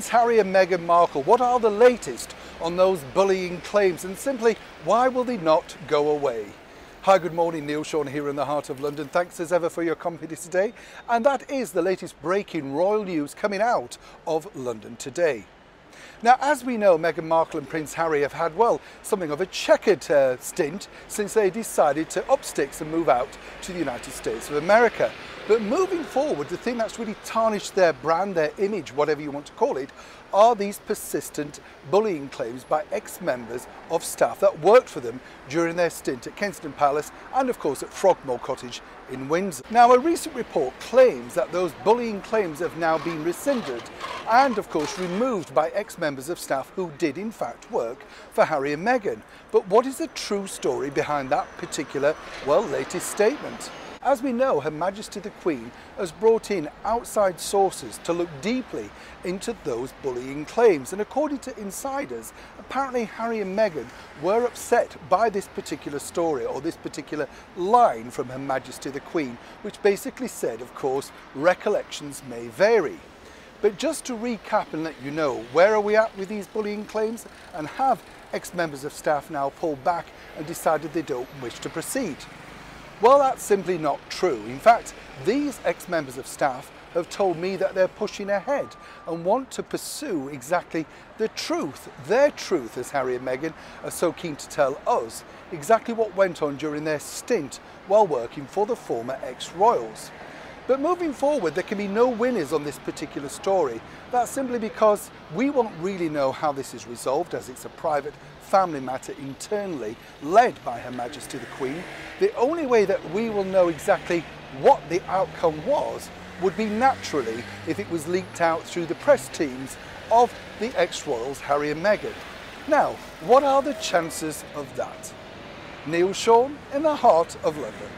Prince Harry and Meghan Markle, what are the latest on those bullying claims and simply why will they not go away? Hi, good morning. Neil Sean here in the heart of London. Thanks as ever for your company today. And that is the latest breaking royal news coming out of London today. Now, as we know, Meghan Markle and Prince Harry have had, well, something of a checkered uh, stint since they decided to up sticks and move out to the United States of America. But moving forward, the thing that's really tarnished their brand, their image, whatever you want to call it, are these persistent bullying claims by ex-members of staff that worked for them during their stint at Kensington Palace and of course at Frogmore Cottage in Windsor. Now a recent report claims that those bullying claims have now been rescinded and of course removed by ex-members of staff who did in fact work for Harry and Meghan. But what is the true story behind that particular, well, latest statement? As we know, Her Majesty the Queen has brought in outside sources to look deeply into those bullying claims. And according to insiders, apparently Harry and Meghan were upset by this particular story or this particular line from Her Majesty the Queen, which basically said, of course, recollections may vary. But just to recap and let you know, where are we at with these bullying claims and have ex-members of staff now pulled back and decided they don't wish to proceed? Well, that's simply not true. In fact, these ex-members of staff have told me that they're pushing ahead and want to pursue exactly the truth, their truth, as Harry and Meghan are so keen to tell us, exactly what went on during their stint while working for the former ex-royals. But moving forward, there can be no winners on this particular story. That's simply because we won't really know how this is resolved as it's a private family matter internally led by Her Majesty the Queen. The only way that we will know exactly what the outcome was would be naturally if it was leaked out through the press teams of the ex-royals Harry and Meghan. Now, what are the chances of that? Neil Sean in the heart of London.